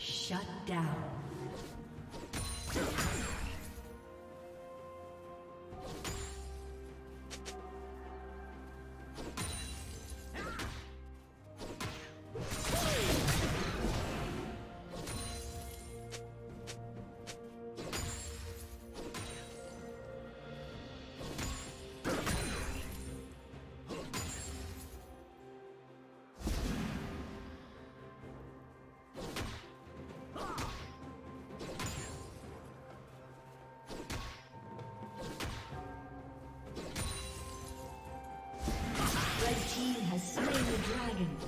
Shut down. Spree.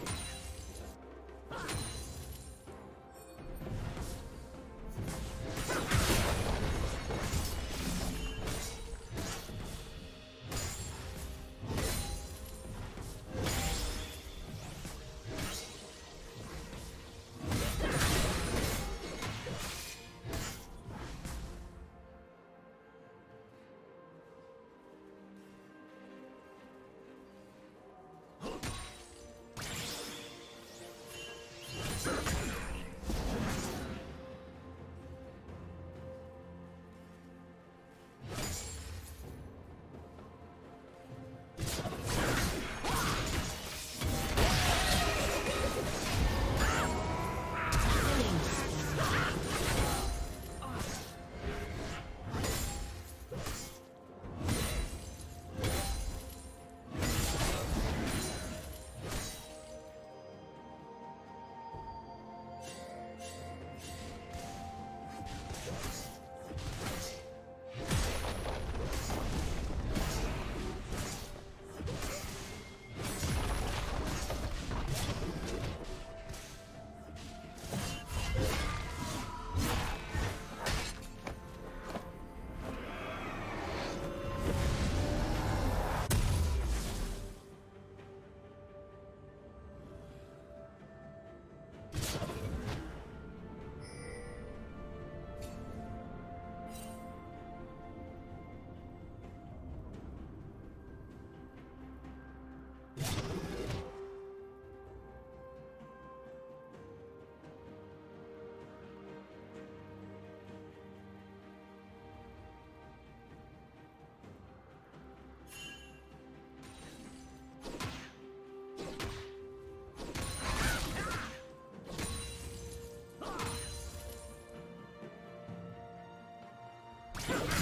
Down. Turret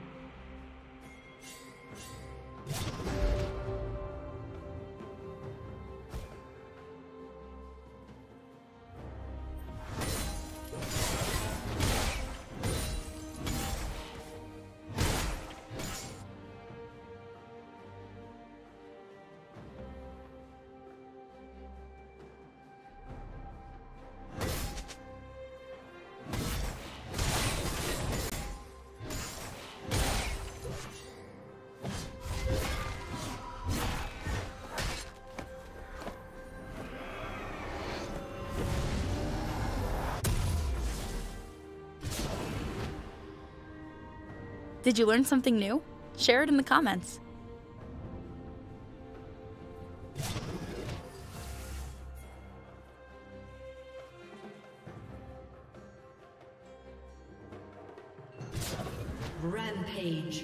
Did you learn something new? Share it in the comments. Rampage.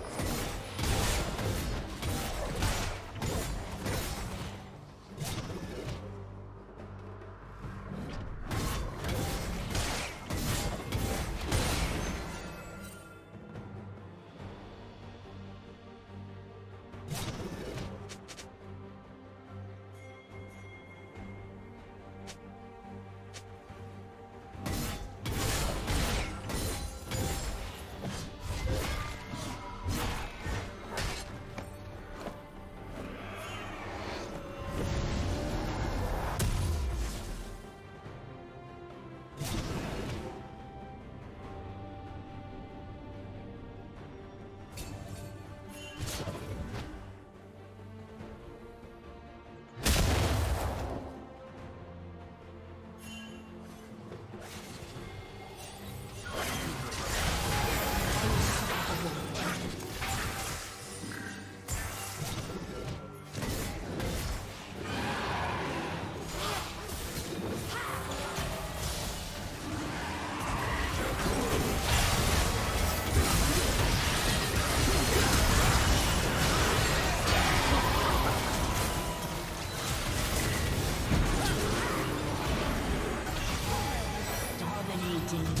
Dominating.